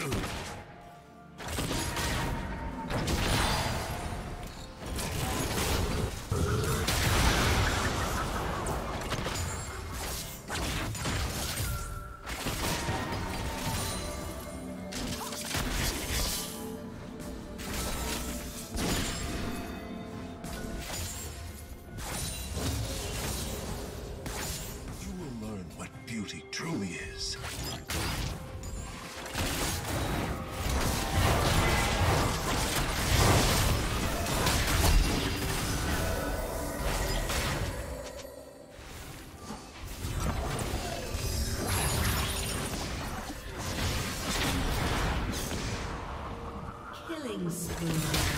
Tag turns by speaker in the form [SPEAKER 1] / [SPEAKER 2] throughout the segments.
[SPEAKER 1] Ugh. killing spree.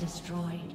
[SPEAKER 2] destroyed.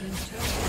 [SPEAKER 2] Team's turret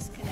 [SPEAKER 2] summoner